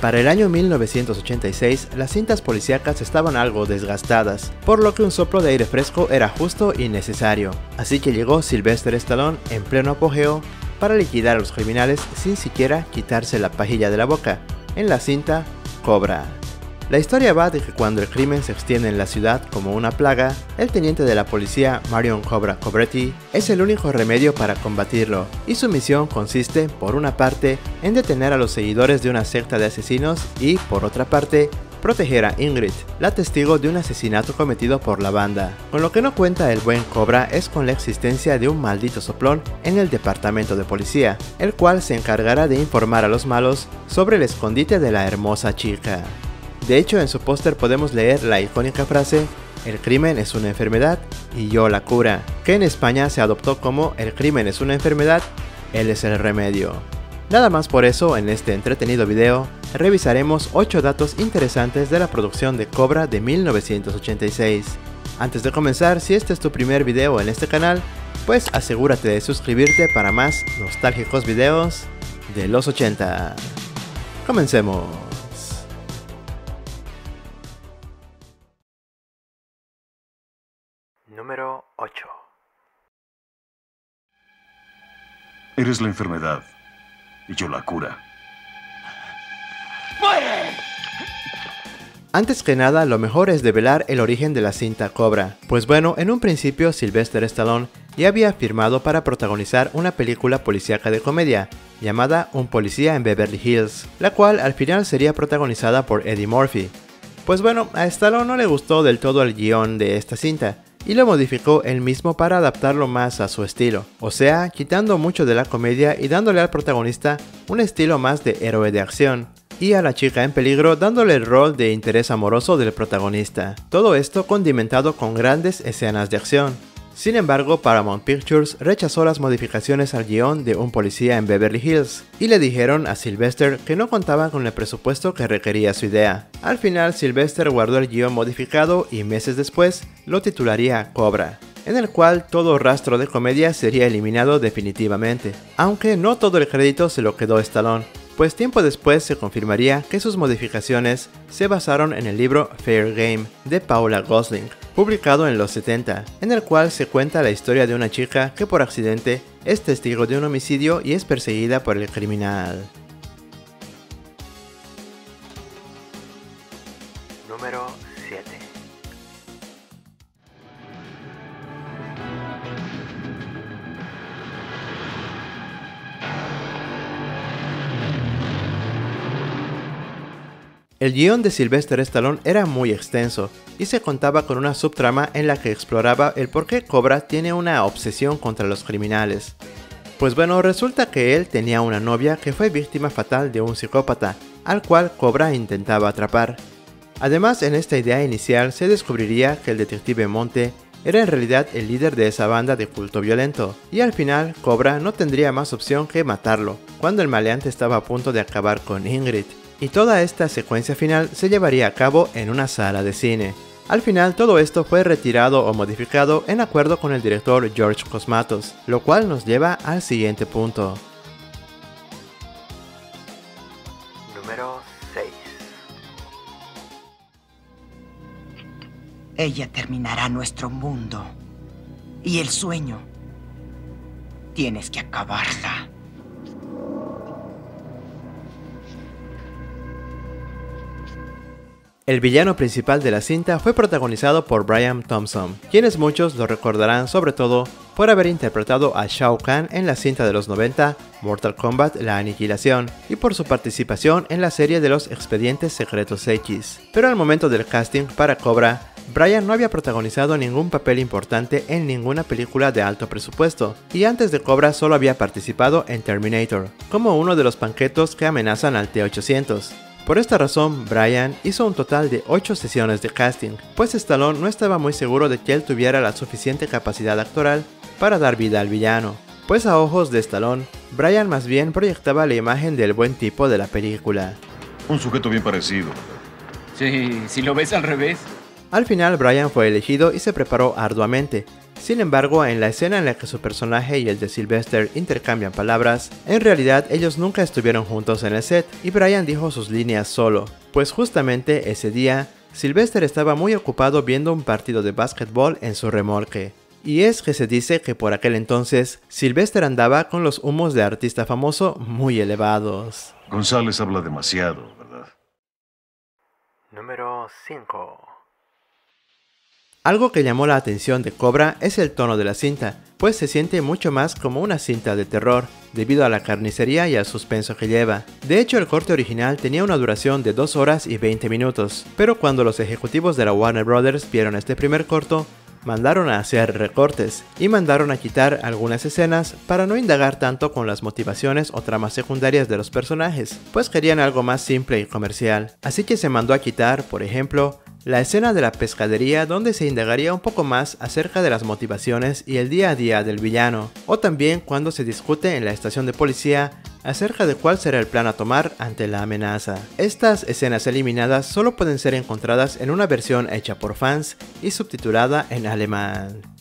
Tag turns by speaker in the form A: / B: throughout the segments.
A: Para el año 1986, las cintas policíacas estaban algo desgastadas, por lo que un soplo de aire fresco era justo y necesario. Así que llegó Sylvester Stallone en pleno apogeo para liquidar a los criminales sin siquiera quitarse la pajilla de la boca, en la cinta Cobra. La historia va de que cuando el crimen se extiende en la ciudad como una plaga, el teniente de la policía Marion Cobra Cobretti es el único remedio para combatirlo, y su misión consiste, por una parte, en detener a los seguidores de una secta de asesinos y, por otra parte, proteger a Ingrid, la testigo de un asesinato cometido por la banda. Con lo que no cuenta el buen Cobra es con la existencia de un maldito soplón en el departamento de policía, el cual se encargará de informar a los malos sobre el escondite de la hermosa chica. De hecho, en su póster podemos leer la icónica frase el crimen es una enfermedad y yo la cura, que en España se adoptó como el crimen es una enfermedad, él es el remedio. Nada más por eso, en este entretenido video, revisaremos 8 datos interesantes de la producción de Cobra de 1986. Antes de comenzar, si este es tu primer video en este canal, pues asegúrate de suscribirte para más nostálgicos videos de los 80. Comencemos. 8
B: Eres la enfermedad y yo la cura.
A: Antes que nada, lo mejor es develar el origen de la cinta Cobra. Pues bueno, en un principio Sylvester Stallone ya había firmado para protagonizar una película policíaca de comedia, llamada Un policía en Beverly Hills, la cual al final sería protagonizada por Eddie Murphy. Pues bueno, a Stallone no le gustó del todo el guion de esta cinta, y lo modificó él mismo para adaptarlo más a su estilo, o sea, quitando mucho de la comedia y dándole al protagonista un estilo más de héroe de acción, y a la chica en peligro dándole el rol de interés amoroso del protagonista. Todo esto condimentado con grandes escenas de acción. Sin embargo, Paramount Pictures rechazó las modificaciones al guion de un policía en Beverly Hills y le dijeron a Sylvester que no contaban con el presupuesto que requería su idea. Al final, Sylvester guardó el guion modificado y meses después lo titularía Cobra en el cual todo rastro de comedia sería eliminado definitivamente, aunque no todo el crédito se lo quedó Stallone, pues tiempo después se confirmaría que sus modificaciones se basaron en el libro Fair Game de Paula Gosling, publicado en los 70, en el cual se cuenta la historia de una chica que por accidente es testigo de un homicidio y es perseguida por el criminal. El guion de Sylvester Stallone era muy extenso y se contaba con una subtrama en la que exploraba el por qué Cobra tiene una obsesión contra los criminales. Pues bueno, resulta que él tenía una novia que fue víctima fatal de un psicópata, al cual Cobra intentaba atrapar. Además, en esta idea inicial se descubriría que el detective Monte era en realidad el líder de esa banda de culto violento, y al final Cobra no tendría más opción que matarlo, cuando el maleante estaba a punto de acabar con Ingrid y toda esta secuencia final se llevaría a cabo en una sala de cine. Al final todo esto fue retirado o modificado en acuerdo con el director George Cosmatos, lo cual nos lleva al siguiente punto. Número 6
C: Ella terminará nuestro mundo. Y el sueño. Tienes que acabarla.
A: El villano principal de la cinta fue protagonizado por Brian Thompson, quienes muchos lo recordarán sobre todo por haber interpretado a Shao Kahn en la cinta de los 90 Mortal Kombat La Aniquilación y por su participación en la serie de los Expedientes Secretos X. Pero al momento del casting para Cobra, Brian no había protagonizado ningún papel importante en ninguna película de alto presupuesto, y antes de Cobra solo había participado en Terminator, como uno de los panquetos que amenazan al T-800. Por esta razón, Brian hizo un total de 8 sesiones de casting, pues Stallone no estaba muy seguro de que él tuviera la suficiente capacidad actoral para dar vida al villano, pues a ojos de Stallone, Brian más bien proyectaba la imagen del buen tipo de la película.
B: Un sujeto bien parecido.
D: Sí, si lo ves al revés.
A: Al final Brian fue elegido y se preparó arduamente, Sin embargo, en la escena en la que su personaje y el de Sylvester intercambian palabras, en realidad ellos nunca estuvieron juntos en el set y Brian dijo sus líneas solo, pues justamente ese día, Sylvester estaba muy ocupado viendo un partido de básquetbol en su remolque. Y es que se dice que por aquel entonces, Sylvester andaba con los humos de artista famoso muy elevados.
B: González habla demasiado, ¿verdad?
A: Número 5 algo que llamó la atención de Cobra es el tono de la cinta, pues se siente mucho más como una cinta de terror, debido a la carnicería y al suspenso que lleva. De hecho, el corte original tenía una duración de 2 horas y 20 minutos, pero cuando los ejecutivos de la Warner Brothers vieron este primer corto, mandaron a hacer recortes y mandaron a quitar algunas escenas para no indagar tanto con las motivaciones o tramas secundarias de los personajes, pues querían algo más simple y comercial. Así que se mandó a quitar, por ejemplo, la escena de la pescadería donde se indagaría un poco más acerca de las motivaciones y el día a día del villano, o también cuando se discute en la estación de policía acerca de cuál será el plan a tomar ante la amenaza. Estas escenas eliminadas solo pueden ser encontradas en una versión hecha por fans y subtitulada en alemán.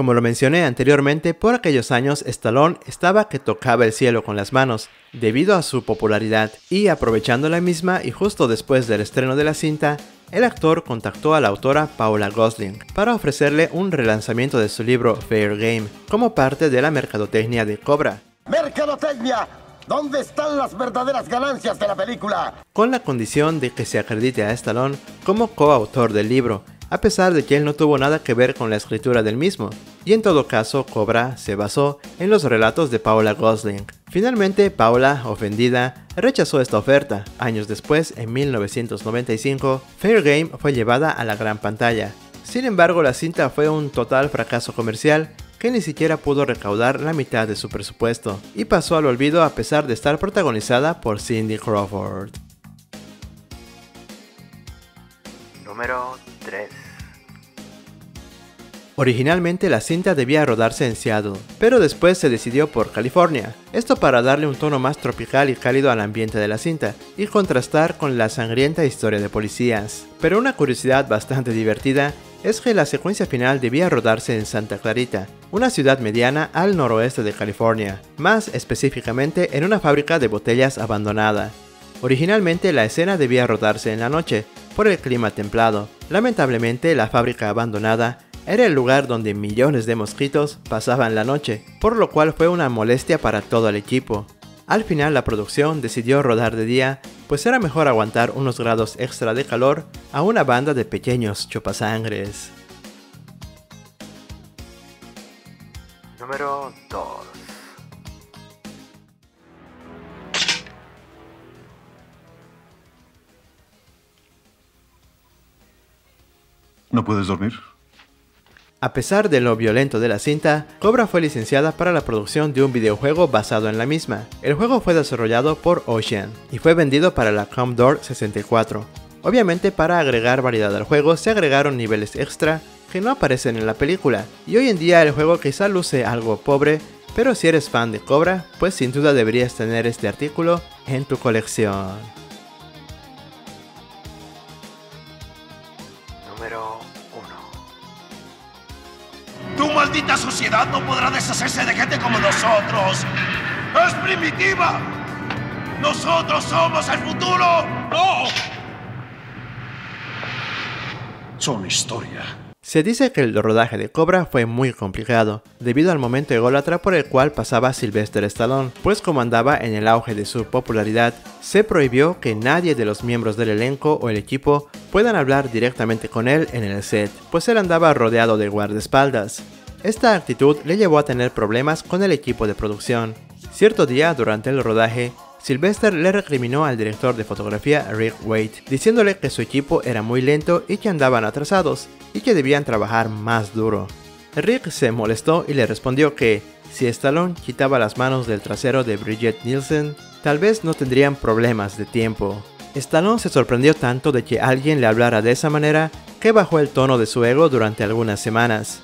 A: Como lo mencioné anteriormente, por aquellos años Stallone estaba que tocaba el cielo con las manos, debido a su popularidad, y aprovechando la misma y justo después del estreno de la cinta, el actor contactó a la autora Paula Gosling para ofrecerle un relanzamiento de su libro Fair Game como parte de la mercadotecnia de Cobra.
D: ¡Mercadotecnia! ¿Dónde están las verdaderas ganancias de la película?
A: Con la condición de que se acredite a Stallone como coautor del libro, a pesar de que él no tuvo nada que ver con la escritura del mismo, y en todo caso Cobra se basó en los relatos de Paula Gosling. Finalmente, Paula, ofendida, rechazó esta oferta. Años después, en 1995, Fair Game fue llevada a la gran pantalla. Sin embargo, la cinta fue un total fracaso comercial que ni siquiera pudo recaudar la mitad de su presupuesto, y pasó al olvido a pesar de estar protagonizada por Cindy Crawford. Número 3 Originalmente la cinta debía rodarse en Seattle, pero después se decidió por California, esto para darle un tono más tropical y cálido al ambiente de la cinta, y contrastar con la sangrienta historia de policías. Pero una curiosidad bastante divertida es que la secuencia final debía rodarse en Santa Clarita, una ciudad mediana al noroeste de California, más específicamente en una fábrica de botellas abandonada. Originalmente la escena debía rodarse en la noche, por el clima templado. Lamentablemente la fábrica abandonada era el lugar donde millones de mosquitos pasaban la noche, por lo cual fue una molestia para todo el equipo. Al final la producción decidió rodar de día, pues era mejor aguantar unos grados extra de calor a una banda de pequeños chupasangres. A pesar de lo violento de la cinta, Cobra fue licenciada para la producción de un videojuego basado en la misma. El juego fue desarrollado por Ocean y fue vendido para la Commodore 64. Obviamente para agregar variedad al juego se agregaron niveles extra que no aparecen en la película, y hoy en día el juego quizá luce algo pobre, pero si eres fan de Cobra, pues sin duda deberías tener este artículo en tu colección.
D: No podrá deshacerse de gente como nosotros. ¡Es primitiva! ¡Nosotros somos el futuro! ¡No! Son historia.
A: Se dice que el rodaje de Cobra fue muy complicado, debido al momento ególatra por el cual pasaba Sylvester Stallone, pues como andaba en el auge de su popularidad, se prohibió que nadie de los miembros del elenco o el equipo puedan hablar directamente con él en el set, pues él andaba rodeado de guardaespaldas. Esta actitud le llevó a tener problemas con el equipo de producción. Cierto día, durante el rodaje, Sylvester le recriminó al director de fotografía Rick Wade, diciéndole que su equipo era muy lento y que andaban atrasados, y que debían trabajar más duro. Rick se molestó y le respondió que, si Stallone quitaba las manos del trasero de Bridget Nielsen, tal vez no tendrían problemas de tiempo. Stallone se sorprendió tanto de que alguien le hablara de esa manera que bajó el tono de su ego durante algunas semanas.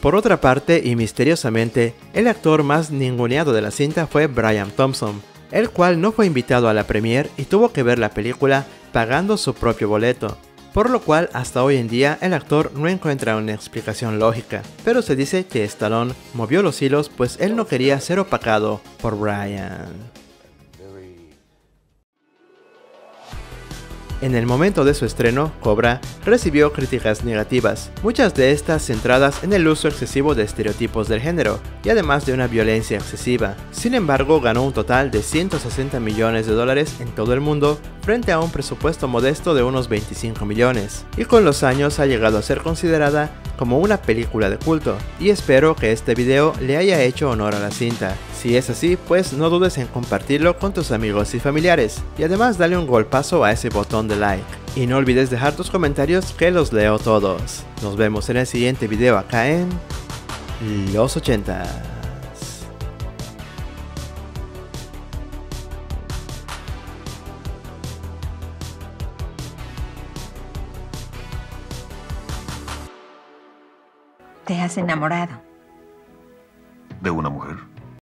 A: Por otra parte, y misteriosamente, el actor más ninguneado de la cinta fue Brian Thompson, el cual no fue invitado a la premiere y tuvo que ver la película pagando su propio boleto, por lo cual hasta hoy en día el actor no encuentra una explicación lógica, pero se dice que Stallone movió los hilos pues él no quería ser opacado por Brian. En el momento de su estreno, Cobra recibió críticas negativas, muchas de estas centradas en el uso excesivo de estereotipos del género y además de una violencia excesiva. Sin embargo, ganó un total de 160 millones de dólares en todo el mundo frente a un presupuesto modesto de unos 25 millones, y con los años ha llegado a ser considerada como una película de culto, y espero que este video le haya hecho honor a la cinta. Si es así, pues no dudes en compartirlo con tus amigos y familiares, y además dale un golpazo a ese botón de like. Y no olvides dejar tus comentarios que los leo todos. Nos vemos en el siguiente video acá en Los 80.
E: has enamorado?
B: ¿De una mujer?